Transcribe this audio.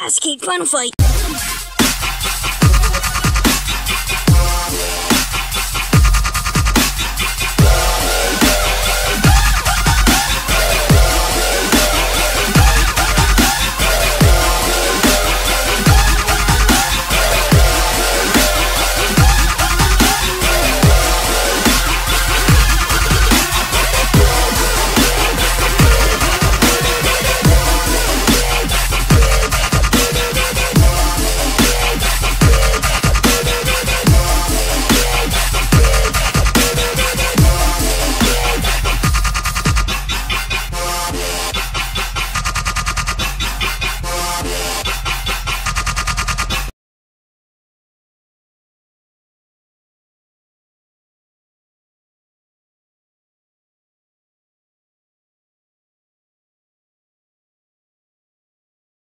Let's fight.